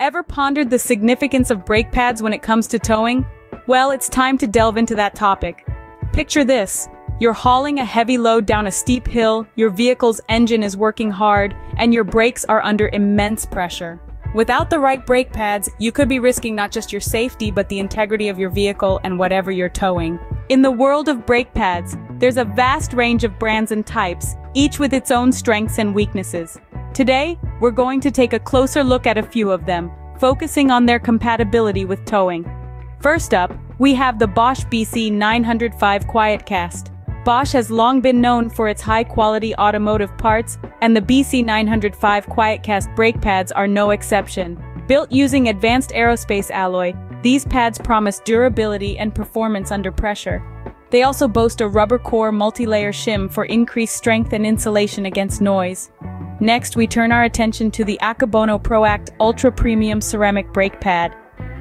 Ever pondered the significance of brake pads when it comes to towing? Well, it's time to delve into that topic. Picture this. You're hauling a heavy load down a steep hill, your vehicle's engine is working hard, and your brakes are under immense pressure. Without the right brake pads, you could be risking not just your safety but the integrity of your vehicle and whatever you're towing. In the world of brake pads, there's a vast range of brands and types, each with its own strengths and weaknesses. Today, we're going to take a closer look at a few of them, focusing on their compatibility with towing. First up, we have the Bosch BC 905 QuietCast. Bosch has long been known for its high-quality automotive parts, and the BC 905 QuietCast brake pads are no exception. Built using advanced aerospace alloy, these pads promise durability and performance under pressure. They also boast a rubber core multi-layer shim for increased strength and insulation against noise. Next, we turn our attention to the Akebono ProAct Ultra Premium Ceramic Brake Pad.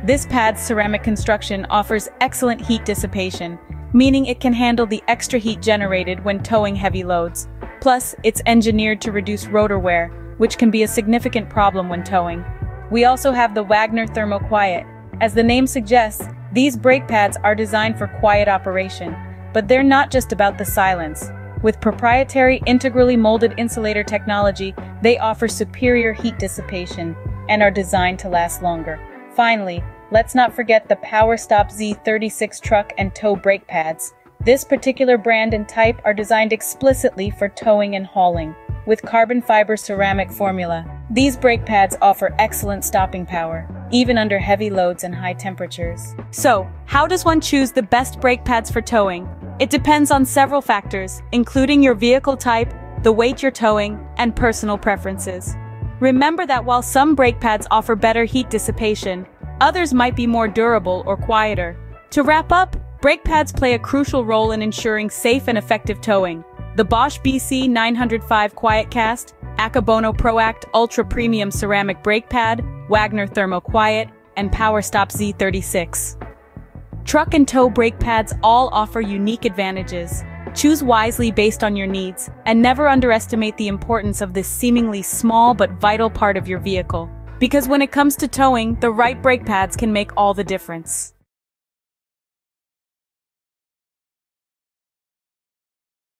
This pad's ceramic construction offers excellent heat dissipation, meaning it can handle the extra heat generated when towing heavy loads. Plus, it's engineered to reduce rotor wear, which can be a significant problem when towing. We also have the Wagner Thermo Quiet. As the name suggests, these brake pads are designed for quiet operation, but they're not just about the silence. With proprietary integrally molded insulator technology, they offer superior heat dissipation and are designed to last longer. Finally, let's not forget the PowerStop Z36 truck and tow brake pads. This particular brand and type are designed explicitly for towing and hauling. With carbon fiber ceramic formula, these brake pads offer excellent stopping power, even under heavy loads and high temperatures. So, how does one choose the best brake pads for towing? It depends on several factors, including your vehicle type, the weight you're towing, and personal preferences. Remember that while some brake pads offer better heat dissipation, others might be more durable or quieter. To wrap up, brake pads play a crucial role in ensuring safe and effective towing. The Bosch BC 905 QuietCast, Akebono ProAct Ultra Premium Ceramic Brake Pad, Wagner Thermo Quiet, and PowerStop Z36. Truck and tow brake pads all offer unique advantages. Choose wisely based on your needs, and never underestimate the importance of this seemingly small but vital part of your vehicle. Because when it comes to towing, the right brake pads can make all the difference.